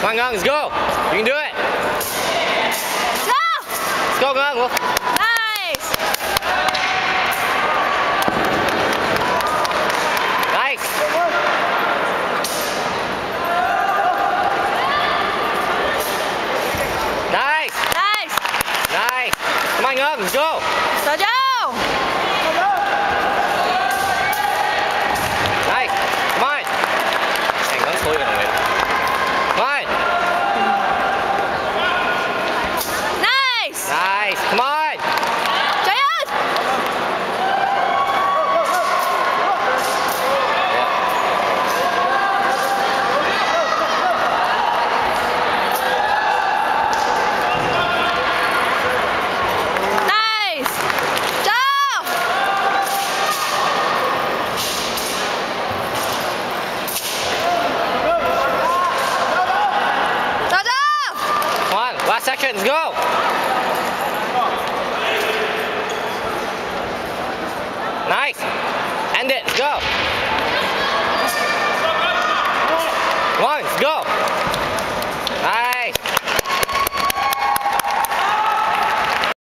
Come on, Ngan, let's go. You can do it. Go! Let's go, Ngan. Nice! Nice. Nice. Nice! Nice. Come on, Ngan, let's go. Let's Go seconds, go! Nice. End it, go!